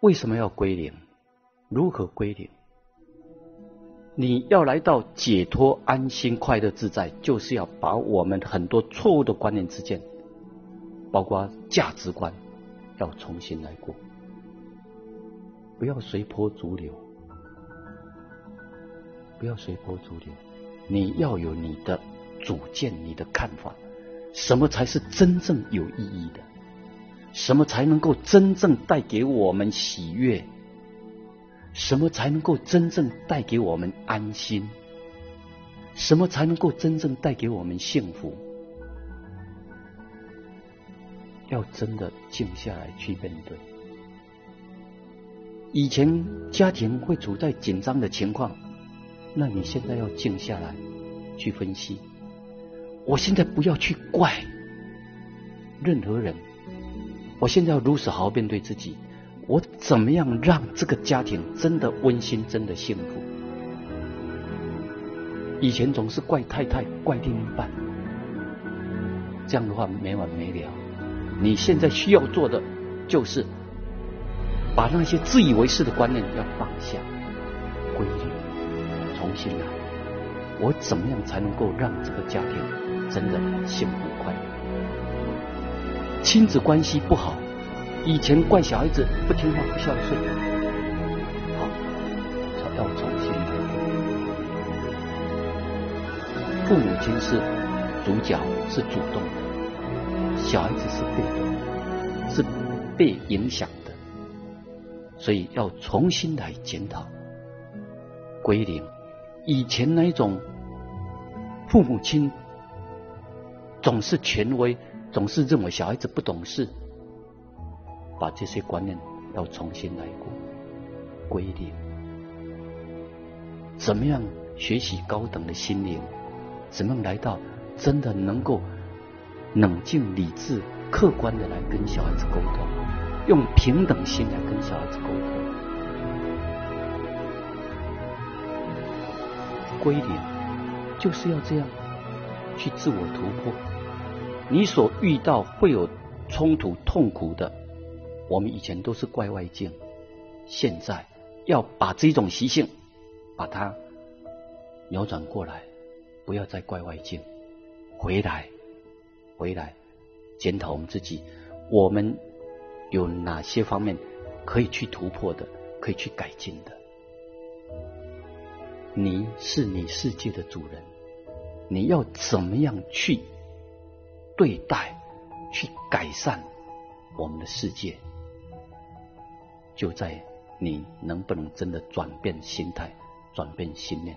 为什么要归零？如何归零？你要来到解脱、安心、快乐、自在，就是要把我们很多错误的观念之间，包括价值观，要重新来过，不要随波逐流，不要随波逐流，你要有你的主见、你的看法，什么才是真正有意义的？什么才能够真正带给我们喜悦？什么才能够真正带给我们安心？什么才能够真正带给我们幸福？要真的静下来去面对。以前家庭会处在紧张的情况，那你现在要静下来去分析。我现在不要去怪任何人，我现在要如此好好面对自己。我怎么样让这个家庭真的温馨、真的幸福？以前总是怪太太、怪另一半，这样的话没完没了。你现在需要做的就是把那些自以为是的观念要放下，归零，重新来。我怎么样才能够让这个家庭真的幸福快乐？亲子关系不好。以前怪小孩子不听话、不孝顺，好，要重新来父母亲是主角，是主动的，小孩子是被动，是被影响的，所以要重新来检讨、归零。以前那一种父母亲总是权威，总是认为小孩子不懂事。把这些观念要重新来过，归零。怎么样学习高等的心灵？怎么样来到真的能够冷静、理智、客观的来跟小孩子沟通，用平等心来跟小孩子沟通？归零就是要这样去自我突破。你所遇到会有冲突、痛苦的。我们以前都是怪外境，现在要把这种习性把它扭转过来，不要再怪外境，回来，回来检讨我们自己，我们有哪些方面可以去突破的，可以去改进的。你是你世界的主人，你要怎么样去对待，去改善我们的世界？就在你能不能真的转变心态、转变心念。